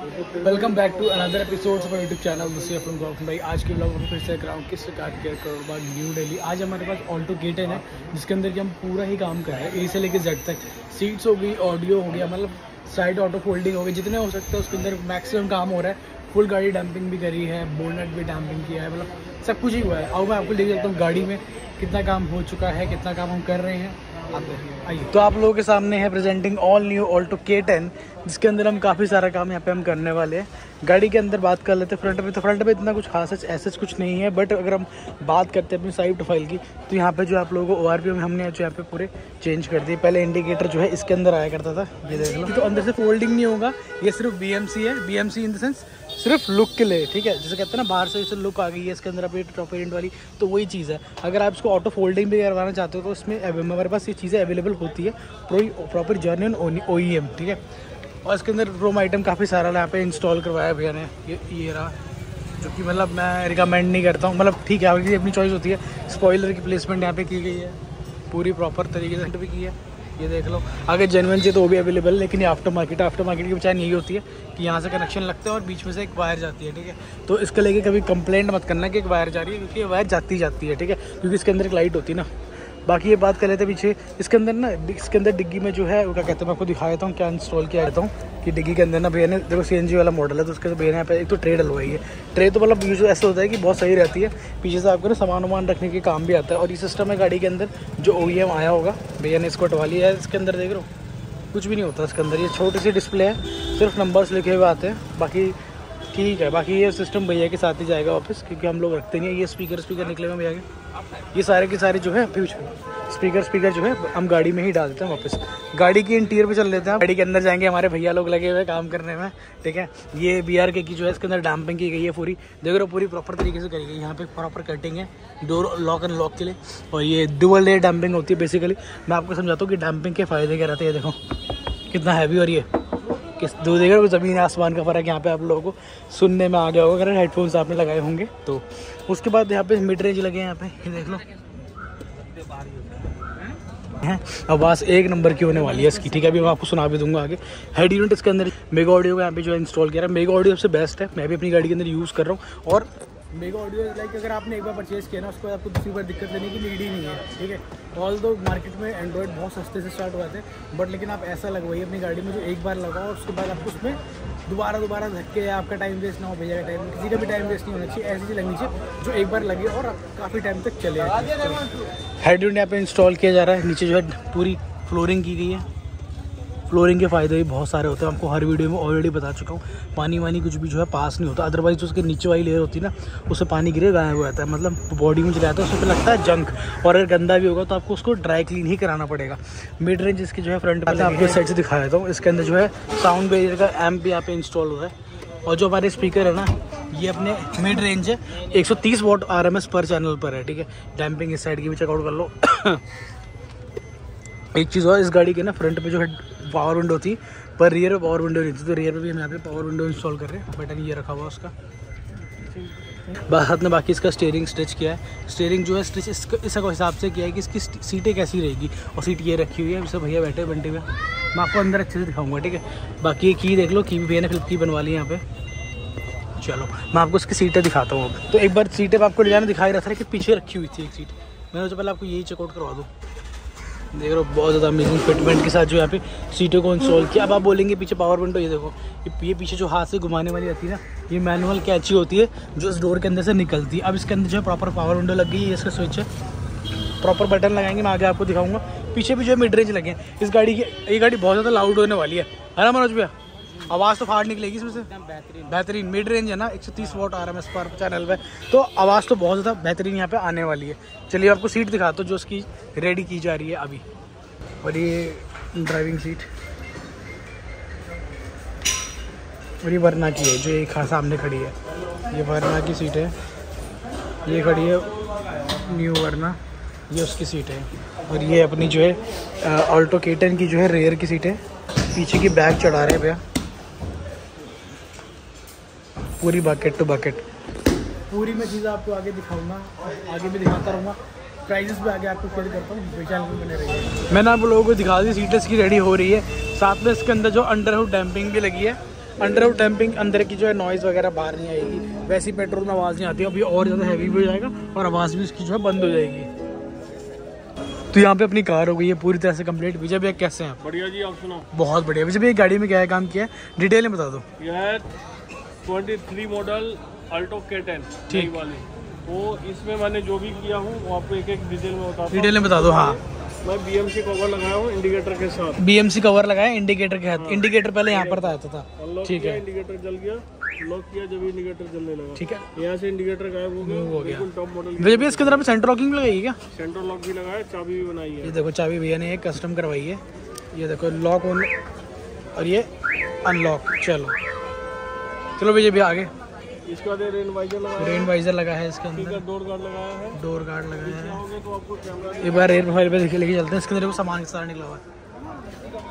Welcome back to another episode of YouTube channel दूसरे अपन गौतम भाई आज के ब्लॉग में फिर से कराऊँ किस प्रकार के करोड़ बाद न्यू डेली आज हमारे पास ऑल्टो केटन है जिसके अंदर कि हम पूरा ही काम कर रहे हैं ए से लेकर जेड तक। सीट्स हो गई ऑडियो हो गया मतलब साइड ऑटो फोल्डिंग हो गई, जितने हो सकते हैं उसके अंदर मैक्सिमम काम हो रहा है। फुल गाड़ी डंपिंग भी करी है बोनट भी डंपिंग किया है मतलब सब कुछ ही हुआ है। आओ मैं आपको लेके चलता हूँ गाड़ी में। कितना काम हो चुका है, कितना काम हम कर रहे हैं। आइए। तो आप लोगों के सामने है presenting all new Alto K ten जिसके अंदर हम काफ़ी सारा काम यहाँ पे हम करने वाले हैं। गाड़ी के अंदर बात कर लेते हैं फ्रंट पे तो फ्रंट पे इतना कुछ खास ऐसा कुछ नहीं है बट अगर हम बात करते हैं अपनी साइड प्रोफ़ाइल की तो यहाँ पे जो आप लोगों को ओ में हमने जो यहाँ पे पूरे चेंज कर दिए। पहले इंडिकेटर जो है इसके अंदर आया करता था, ये देख लो। तो अंदर से फोल्डिंग नहीं होगा, ये सिर्फ़ बीएमसी है। बीएमसी इन द सेंस सिर्फ़ लुक के लिए, ठीक है? जैसे कहते हैं ना, बाहर से जैसे लुक आ गई है, इसके अंदर टॉप एंड वाली तो वही चीज़ है। अगर आप इसको ऑटो फोल्डिंग भी करवाना चाहते हो तो उसमें हमारे पास ये चीज़ें अवेलेबल होती है। Proper general O E M ठीक है? और इसके अंदर रोम आइटम काफ़ी सारा यहाँ पे इंस्टॉल करवाया भैया ने। ये ये रहा, जो कि मतलब मैं रिकमेंड नहीं करता हूँ। मतलब ठीक है, आपकी अपनी चॉइस होती है। स्पॉइलर की प्लेसमेंट यहाँ पे की गई है। पूरी प्रॉपर तरीके से भी की है। ये देख लो। अगर जेनवन चाहिए तो वो भी अवेलेबल है लेकिन ये आफ्टर मार्केट आफ्टर मार्केट की बचाई यही होती है कि यहाँ से कनेक्शन लगता है और बीच में से एक वायर जाती है, ठीक है? तो इसके लेके कभी कंप्लेंट मत करना कि एक वायर जा रही है, क्योंकि वायर जाती जाती है, ठीक है? क्योंकि इसके अंदर एक लाइट होती है ना। बाकी ये बात कर लेते पीछे। इसके अंदर ना, इसके अंदर डिग्गी में जो है, वो क्या कहते हैं, मैं आपको दिखा देता हूँ, क्या इंस्टॉल किया जाता हूँ, कि डिग्गी के अंदर ना भैया ने, देखो सीएनजी वाला मॉडल है तो उसके भैया यहाँ पे एक तो ट्रे डलवाई है। ट्रे तो मतलब यूज़ ऐसा होता है कि बहुत सही रहती है। पीछे से आपको ना सामान वामान रखने के काम भी आता है। और ये सिस्टम है गाड़ी के अंदर जो ओ e आया होगा, भैया ने इसको हटवा लिया है इसके अंदर, देख रहे हो? कुछ भी नहीं होता इसके अंदर। ये छोटी सी डिस्प्ले है, सिर्फ़ नंबर्स लिखे हुए आते हैं। बाकी ठीक है, बाकी ये सिस्टम भैया के साथ ही जाएगा वापस, क्योंकि हम लोग रखते नहीं है। ये स्पीकर स्पीकर निकले भैया के। ये सारे के सारे जो है फ्यूचर स्पीकर स्पीकर जो है, हम गाड़ी में ही डाल देते हैं वापस। गाड़ी की इंटीरियर पे चल लेते हैं गाड़ी के अंदर जाएँगे, हमारे भैया लोग लगे हुए काम करने में, ठीक है? ये बी आर के की जो है, इसके अंदर डैम्पिंग की गई है पूरी। देख रहे हो पूरी प्रॉपर तरीके से करी गई यहाँ पे प्रॉपर कटिंग है डोर लॉक एंड लॉक के लिए। और ये डुबल लेयर डैम्पिंग होती है बेसिकली मैं आपको समझाता हूँ कि डैम्पिंग के फ़ायदे क्या रहते हैं देखो। कितना हैवी और ये। किस दो देखो ज़मीन आसमान का फ़र्क यहाँ पे आप लोगों को सुनने में आ गया होगा, अगर हेडफोन्स आपने लगाए होंगे तो। उसके बाद यहाँ पे मिड रेंज लगे हैं यहाँ पे देख लो। आवाज़ एक नंबर की होने वाली है इसकी, ठीक है? अभी मैं आपको सुना भी दूँगा आगे। हेड यूनिट इसके अंदर मेगा ऑडियो का यहाँ पे जो इंस्टॉल किया है। मेगा ऑडियो सबसे बेस्ट है, मैं भी अपनी गाड़ी के अंदर यूज़ कर रहा हूँ। और मेगा ऑडियो लाइक अगर आपने एक बार परचेज किया ना उसको आपको दूसरी बार दिक्कत लेने की नीड ही नहीं है ठीक है? ऑल दो मार्केट में एंड्रॉयड बहुत सस्ते से स्टार्ट हुआ थे बट लेकिन आप ऐसा लगवाइए अपनी गाड़ी में जो एक बार लगाओ और उसके बाद आपको उसमें दोबारा दोबारा धक्के या आपका टाइम वेस्ट ना हो भैया का टाइम किसी का भी टाइम वेस्ट नहीं होना चाहिए ऐसी चीज़ लगनी चाहिए जो एक बार लगे और काफ़ी टाइम तक चले हेड यूनिट यहाँ पे इंस्टॉल किया जा रहा है नीचे जो है पूरी फ्लोरिंग की गई है। फ्लोरिंग के फ़ायदे भी बहुत सारे होते हैं। आपको हर वीडियो में ऑलरेडी बता चुका हूँ। पानी वानी कुछ भी जो है पास नहीं होता। अदरवाइज़ जो उसके नीचे वाली लेयर होती है ना उससे पानी गिरे गायब हो जाता है। मतलब बॉडी में जाता है उसमें लगता है जंक और अगर गंदा भी होगा तो आपको उसको ड्राई क्लीन ही कराना पड़ेगा। मिड रेंज इसकी जो है फ्रंट पर आपको साइड से दिखा देता हूँ इसके अंदर जो है साउंड बेरियर का एम भी यहाँ पे इंस्टॉल हुआ है। और जो हमारे स्पीकर है ना ये अपने मिड रेंज है। 130 वॉट आरएमएस पर चैनल पर है ठीक है? डैम्पिंग इस साइड की भी चेकआउट कर लो। एक चीज़ और, इस गाड़ी के ना फ्रंट पे जो है पावर विंडो थी, पर रियर में पावर विंडो नहीं थी तो रियर में भी हम यहाँ पे पावर विंडो इंस्टॉल कर रहे हैं। बटन ये रखा हुआ उसका। हाथ में बाकी इसका स्टेयरिंग स्टिच किया है। स्टेयरिंग जो है इसका इस हिसाब से किया है कि इसकी सीटें कैसी रहेगी। और सीट ये रखी हुई है जैसे भैया बैठे बंटे हुए मैं आपको अंदर अच्छे से दिखाऊँगा, ठीक है? बाकी ये की देख लो की भी भैया ने की बनवा ली यहाँ पे। चलो, मैं आपको उसकी सीटें दिखाता हूँ तो एक बार सीटें आपको ले दिखाई रहा था कि पीछे रखी हुई थी एक सीट। मैंने तो पहले आपको यही चेकआउट करवा दूँ। देख रहे हो, बहुत ज़्यादा अमेजिंग फिटमेंट के साथ जो यहाँ पे सीटों को इंस्टॉल किया। अब आप बोलेंगे पीछे पावर विंडो ये देखो, ये पीछे जो हाथ से घुमाने वाली आती है ना, ये मैनुअल कैची होती है, जो इस डोर के अंदर से निकलती है। अब इसके अंदर जो है प्रॉपर पावर विंडो लग गई है इसका स्विच है। प्रॉपर बटन लगाएँगे, मैं आगे आपको दिखाऊँगा। पीछे भी जो है मिड रेंज लगे इस गाड़ी की ये गाड़ी बहुत ज़्यादा लाउड होने वाली है। है ना मनोज भैया? आवाज़ तो फाड़ निकलेगी इसमें से। बेहतरीन। बेहतरीन। मिड रेंज है ना 130 वोट आ रहा है चैनल पे तो आवाज़ तो बहुत ज़्यादा बेहतरीन यहाँ पे आने वाली है। चलिए आपको सीट दिखाता हूँ जो उसकी रेडी की जा रही है अभी। और ये ड्राइविंग सीट और ये वरना की है जो एक सामने खड़ी है। ये वरना की सीट है। ये खड़ी है न्यू वरना ये उसकी सीट है। और ये अपनी जो है ऑल्टो केटन की जो है रेयर की सीट है। पीछे की बैग चढ़ा रहे हैं भैया। पूरी बकेट टू बकेट पूरी मैं चीज़ आपको आगे दिखाऊँगा आगे भी दिखाता रहूँगा। प्राइजेस भी आगे आपको शेयर करता हूँ चैनल बने रहिए मैंने आप लोगों को दिखा दी सीटें की रेडी हो रही है। साथ में इसके अंदर जो अंडर हुड डैम्पिंग भी लगी है अंडर डैम्पिंग अंदर की जो है नॉइज़ वगैरह बाहर नहीं आएगी। वैसी पेट्रोल में आवाज़ नहीं आती अभी और ज़्यादा हैवी भी हो जाएगा और आवाज़ भी उसकी जो है बंद हो जाएगी। तो यहाँ पे अपनी कार हो गई है पूरी तरह से कंप्लीट विजय भैया कैसे हैं बढ़िया जी आप सुनो बहुत बढ़िया। विजय भैया गाड़ी में क्या है काम किया है? डिटेल में बता दो। यह है twenty three model Alto K ten ठीक। वाली। तो इसमें मैंने जो भी किया हूँ वो आपको एक एक डिटेल में बताता हूँ। डिटेल में बता दो हाँ। मैं बीएमसी कवर लगाया हूँ इंडिकेटर के साथ। बीएमसी कवर लगाया इंडिकेटर के हाथ इंडिकेटर पहले यहाँ पर था था। ठीक है। इंडिकेटर जल गया। लॉक किया जब इंडिकेटर जलने लगा। ठीक है। यहाँ से इंडिकेटर गायब हो गया। हो गया। टॉप मॉडल भैया इसके अंदर सेंटर लॉकिंग लगाई है क्या? सेंटर लॉक भी लगाया चाबी भी बनाई है। ये है देखो चाबी भैया ने एक कस्टम करवाई है। ये देखो लॉक ऑन और ये अनलॉक चलो। चलो भैया आगे। इसका रेन वाइजर लगाया रेन वाइजर लगा है इसके अंदर। डोर गार्ड लगाया है। डोर गार्ड लगाया है। तो आपको एक बार एयर प्रोफ़ाइल पे लेके चलते हैं। इसके अंदर सामान सारा निकला हुआ है।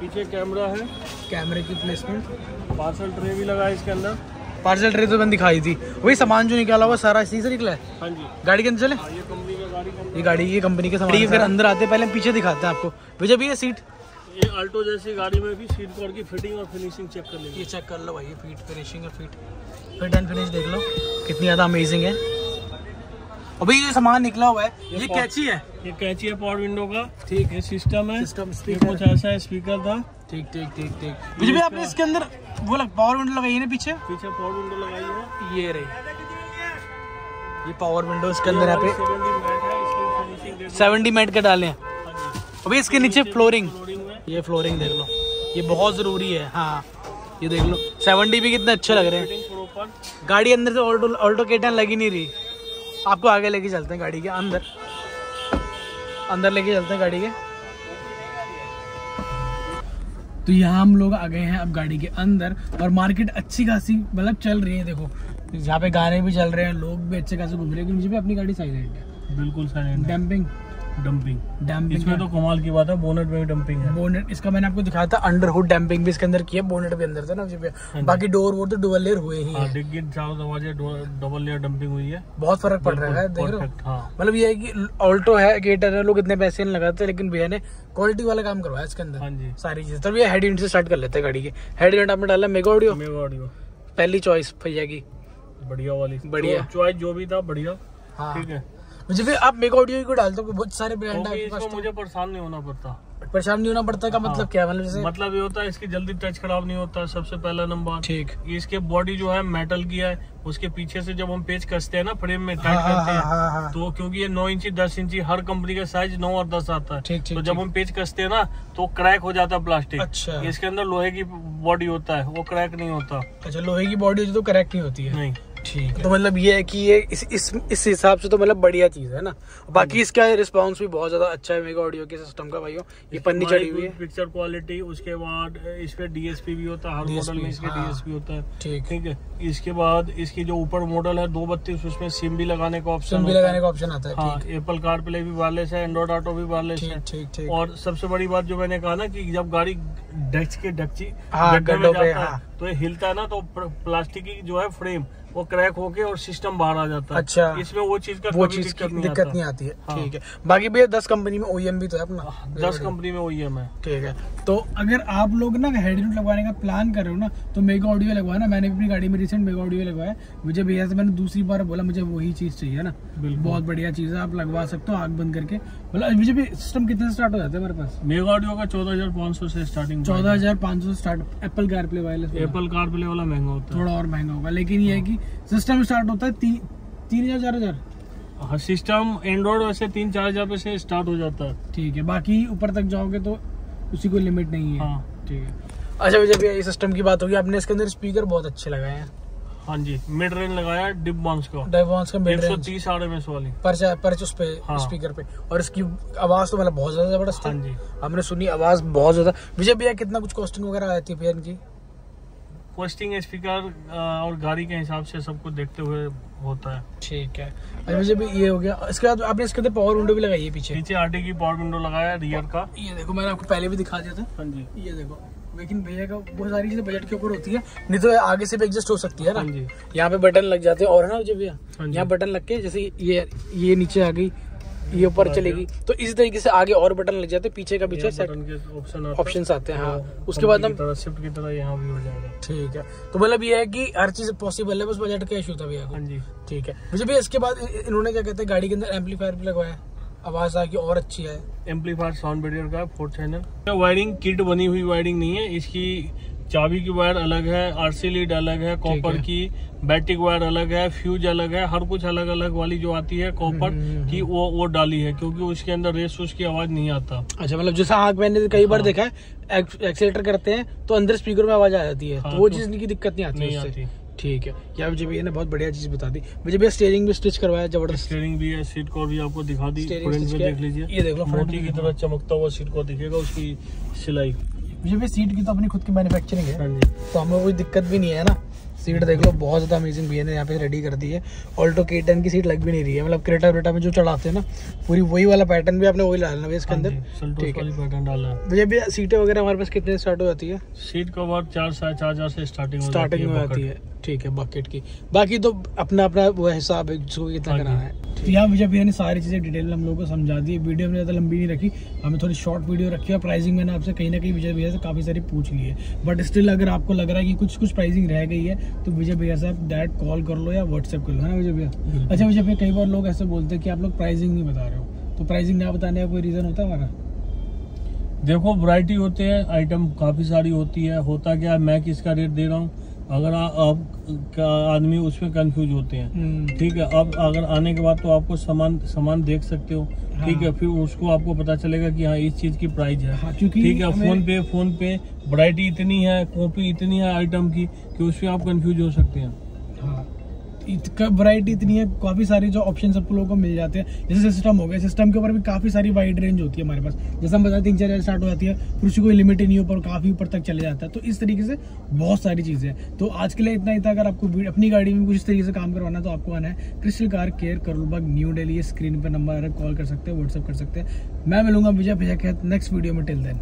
पीछे कैमरा है। कैमरे की प्लेसमेंट पार्सल ट्रे भी लगा है इसके अंदर। पार्सल ट्रे तो मैंने दिखाई थी। वही सामान जो निकाला हुआ सारा इसी से निकला है? हाँ जी। गाड़ी के अंदर चले? हाँ, ये कंपनी का गाड़ी ये गाड़ी ये कंपनी के सामान अगर अंदर आते हैं पहले पीछे दिखाते हैं आपको। विजय भैया सीट ये अल्टो जैसी गाड़ी में भी सीट कवर की फिटिंग और फिनिशिंग चेक कर लेंगे। ये चेक कर लो भाई ये फीट फिनिशिंग है फीट फिट एंड फिनिश देख लो कितनी ज़्यादा अमेजिंग है। और भाई ये सामान निकला हुआ है ये पा- कैची है? ये कैची है पावर विंडो का। ठीक। ये सिस्टम है। सिस्टम स्पीकर कुछ ऐसा है स्पीकर था। ठीक ठीक ठीक ठीक। मुझे भी आपने इसके अंदर वो लग पावर विंडो लगाई है ना पीछे? पीछे पावर विंडो लगाई है। ये रही। ये पावर विंडो इसके अंदर यहाँ पे 70 मैट है देख सेवेंटी मिनट के डाले हैं। हाँ अभी इसके नीचे फ्लोरिंग ये फ्लोरिंग देख लो। ये बहुत ज़रूरी है हाँ। ये देख लो। सेवेंटी भी कितने अच्छे लग रहे हैं। गाड़ी अंदर से ऑल्टो ऑल्टो केटन लगी नहीं रही। आपको आगे लेके चलते हैं गाड़ी के अंदर। अंदर लेके चलते हैं गाड़ी के। तो यहाँ हम लोग आ गए हैं अब गाड़ी के अंदर और मार्केट अच्छी खासी मतलब चल रही है देखो। यहाँ पे गाने भी चल रहे हैं लोग भी अच्छे खासे घूम रहे हैं मुझे भी अपनी गाड़ी साइलेंट है बिल्कुल साइलेंट डैम्पिंग डंपिंग डैम्पिंग इसमें तो कमाल की बात है बोनेट में भी डंपिंग है। बोनेट इसका मैंने आपको दिखाया था अंडर हुड डैम्पिंग भी इसके अंदर किया बोनेट भी अंदर था ना मुझे भी बाकी डोर वोर तो डबल लेयर हुए ही हाँ है। डिग्गी चारों दरवाजे डबल लेयर डंपिंग हुई है। बहुत फ़र्क पड़ रहा है देख। रहे हो। हाँ मतलब ये है कि ऑल्टो है गेटर है लोग इतने पैसे नहीं लगाते लेकिन भैया ने क्वालिटी वाला काम करवाया इसके अंदर। हाँ जी। सारी चीज़। तो भैया हेड यूनिट से स्टार्ट कर लेते हैं गाड़ी के। हेड यूनिट आपने डाला मेगा ऑडियो मेगा ऑडियो पहली चॉइस भैया की। बढ़िया वाली। बढ़िया। चॉइस जो भी था बढ़िया। हाँ। ठीक है। मुझे फिर आप मेगा ऑडियो को डालते हो? बहुत सारे ब्रांड है आपके मुझे परेशान नहीं होना पड़ता। तो परेशान नहीं होना पड़ता का मतलब क्या? मतलब जैसे मतलब ये होता है इसकी जल्दी टच खराब नहीं होता सबसे पहला नंबर ठीक। इसके बॉडी जो है मेटल की है। उसके पीछे से जब हम पेच कसते हैं ना फ्रेम में टाइट हाँ, हाँ, करते हैं हाँ, हाँ, हाँ। तो क्योंकि ये नौ इंची दस इंची हर कंपनी का साइज़ नौ और दस आता है। ठीक, ठीक, तो जब। हम पेच कसते हैं ना तो क्रैक हो जाता है प्लास्टिक अच्छा। इसके अंदर लोहे की बॉडी होता है वो क्रैक नहीं होता। अच्छा लोहे की बॉडी तो क्रैक नहीं होती है। नहीं। ठीक है। तो मतलब ये है कि ये इस इस इस हिसाब से तो मतलब बढ़िया चीज़ है ना। बाकी इसका रिस्पांस भी बहुत ज़्यादा अच्छा है मेगा ऑडियो के सिस्टम का भाइयों ये पन्नी चढ़ी हुई है। पिक्चर क्वालिटी उसके बाद इस पे डीएसपी भी होता है हर मॉडल में इसके हाँ। डीएसपी होता है। ठीक। ठीक है। इसके बाद इसकी जो ऊपर मॉडल है दो बत्तीस उसमें सिम भी लगाने का ऑप्शन सिम भी लगाने का ऑप्शन आता है हाँ एप्पल कार प्ले भी वायरलेस है एंड्रॉइड ऑटो भी वायरलेस है। ठीक ठीक। और सबसे बड़ी बात जो मैंने कहा ना कि जब गाड़ी डच के डक्ची हाँ, गड्ढे में जाता है, हाँ। तो ये हिलता है ना तो प्लास्टिक की जो है फ्रेम वो क्रैक होके और सिस्टम बाहर आ जाता है। अच्छा। इसमें वो चीज़ का वो चीज़ की दिक्कत नहीं आती है। हाँ। ठीक है। बाकी भैया दस कंपनी में ओईएम भी तो है अपना। दस कंपनी में वही है। ठीक है। तो अगर आप लोग ना हेड यूनिट लगवाने का प्लान कर रहे हो ना तो मेगा ऑडियो लगवाना मैंने अपनी गाड़ी में रिसेंट मेगा ऑडियो लगवाया। मुझे भैया से मैंने दूसरी बार बोला मुझे वही चीज़ चाहिए ना? बहुत बढ़िया चीज़ है आप लगवा सकते हो आग बंद करके। मतलब मुझे भी सिस्टम कितने स्टार्ट हो जाता है हमारे पास? मेगा ऑडियो का चौदह हज़ार पाँच सौ से स्टार्टिंग चौदह हज़ार पाँच सौ start Apple CarPlay wireless Apple CarPlay वाला महँगा होता है। थोड़ा और महँगा होगा लेकिन ये है कि सिस्टम स्टार्ट होता है ती, तीन हज़ार चार हज़ार। हाँ सिस्टम एंड्रॉइड वैसे तीन चार हज़ार पे से स्टार्ट हो जाता है। ठीक है बाकी ऊपर तक जाओगे तो उसी को लिमिट नहीं है। हाँ। ठीक है। अच्छा विजय भैया ये सिस्टम की बात होगी आपने इसके अंदर स्पीकर बहुत अच्छे लगाए हैं। हाँ जी मिड रेंज लगाया डिप बाउंस का। डायवॉन्स का मिड रेंज तीस आर एम एस वाली। परच परच उस पे हाँ। स्पीकर पे। और इसकी आवाज़ तो मतलब बहुत ज़्यादा ज़बरदस्त हाँ। जी। हमने सुनी आवाज़ बहुत ज़्यादा। विजय भैया कितना कुछ कॉस्टिंग वगैरह आती है भैया इनकी? पोस्टिंग स्पीकर और गाड़ी के हिसाब से सब कुछ देखते हुए होता है। ठीक है। अच्छा विजय भी ये हो गया। इसके बाद आपने इसके अंदर पावर विंडो भी लगाई है पीछे? पीछे आरटी की पावर विंडो लगाया रियर का। ये देखो मैंने आपको पहले भी दिखा दिया था। हाँ जी। ये देखो लेकिन भैया का बहुत सारी चीज़ें बजट के ऊपर होती है। नहीं तो आगे से भी एडजस्ट हो सकती है ना? हाँ जी। यहाँ पे बटन लग जाते हैं। और है ना विजय भैया हाँ यहाँ बटन लग के जैसे ये ये नीचे आ गई। ये ऊपर चलेगी। तो इसी तरीके से आगे और बटन लग जाते हैं पीछे का पीछे ऑप्शन आते हैं। हाँ तो उसके बाद हम शिफ्ट की तरह यहाँ भी हो जाएगा। ठीक है। तो मतलब ये है कि हर चीज़ पॉसिबल है बस बजट का इशू था भैया। हाँ जी। ठीक है। मुझे भैया इसके बाद इन्होंने क्या कहते हैं गाड़ी के अंदर एम्पलीफायर भी लगवाया आवाज़ आगे और अच्छी है। एम्पलीफायर साउंड बैरियर का फोर्थ चैनल वायरिंग किट बनी हुई वायरिंग नहीं है। इसकी चाबी की वायर अलग है आरसी लीड अलग है कॉपर की बैटरी वायर अलग है फ्यूज अलग है हर कुछ अलग अलग वाली जो आती है कॉपर हम्म, की वो वो डाली है क्योंकि उसके अंदर रेस उस की आवाज़ नहीं आता। अच्छा मतलब जैसा आग मैंने कई बार हाँ। देखा है एक्सीटर करते हैं तो अंदर स्पीकर में आवाज़ आ जाती है हाँ, तो वो तो चीज़ की दिक्कत नहीं आती नहीं आती। ठीक है। यार मुझे भैया ने बहुत बढ़िया चीज़ बता दी। मुझे भैया स्टेयरिंग भी स्टिच करवाया ज़बरदस्त। स्टेयरिंग भी है सीट को भी आपको दिखा दी फ्रंट में देख लीजिए। ये देख लो, की। तरह चमकता हुआ सीट को दिखेगा उसकी सिलाई। मुझे भी सीट की तो अपनी खुद की मैन्युफैक्चरिंग है। हाँ तो हमें कोई दिक्कत भी नहीं है ना? सीट देख लो बहुत ज़्यादा अमेजिंग भैया ने यहाँ पे रेडी कर दी है। ऑल्टो के टेन की सीट लग भी नहीं रही है मतलब क्रेटा वेटा में जो चढ़ाते हैं ना पूरी वही वाला पैटर्न भी आपने वही डालना है इसके हाँ अंदर। ठीक है। पैटर्न डाला है। मुझे भी सीटें वगैरह हमारे पास कितने स्टार्ट हो जाती है? सीट कवर चार साढ़े चार हज़ार से स्टार्टिंग स्टार्टिंग bucket। आती है ठीक है बकेट की। बाकी तो अपना अपना वो हिसाब है जिसको कितना हाँ कराना है। तो यहाँ विजय भैया ने सारी चीज़ें डिटेल में हम लोगों को समझा दी। वीडियो में ज़्यादा लंबी नहीं रखी। हमें थोड़ी शॉर्ट वीडियो रखी और प्राइसिंग मैंने आपसे कहीं ना कहीं विजय भैया से काफ़ी सारी पूछ ली है। बट स्टिल अगर आपको लग रहा है कि कुछ कुछ प्राइसिंग रह गई है तो विजय भैया साहब डायरेक्ट कॉल कर लो या व्हाट्सएप कर लो, है ना विजय भैया? अच्छा विजय भैया, कई बार लोग ऐसे बोलते हैं कि आप लोग प्राइसिंग नहीं बता रहे हो। तो प्राइसिंग ना बताने का कोई रीज़न होता है हमारा? देखो वैरायटी होते हैं आइटम काफ़ी सारी होती है, होता क्या मैं किसका रेट दे रहा हूँ? अगर आ- आप का आदमी उसमें कंफ्यूज होते हैं। हम्म, ठीक है अब अगर आने के बाद तो आपको सामान सामान देख सकते हो। ठीक हाँ। है हाँ। फिर उसको आपको पता चलेगा कि हाँ इस चीज़ की प्राइस है। हाँ ठीक है फ़ोन पे फ़ोन पे वरायटी इतनी है कॉपी इतनी है आइटम की कि उसमें आप कंफ्यूज हो सकते हैं। हाँ। वैरायटी इतनी है, काफ़ी सारे जो ऑप्शन सब लोगों को मिल जाते हैं। जैसे सिस्टम हो गया सिस्टम के ऊपर भी काफ़ी सारी वाइड रेंज होती है हमारे पास। जैसे हम बताते तीन चार हज़ार स्टार्ट हो जाती है, फिर उसकी कोई लिमिट ही नहीं ऊपर काफ़ी ऊपर तक चले जाता है। तो इस तरीके से बहुत सारी चीज़ें हैं। तो आज के लिए इतना ही था। अगर आपको अपनी गाड़ी में कुछ इस तरीके से काम करवाना तो आपको आना है Crystal Car Care Karol Bagh new Delhi screen पर नंबर कॉल कर सकते हैं व्हाट्सअप कर सकते हैं। मैं मिलूँगा विजय भैया के नेक्स्ट वीडियो में टिल देन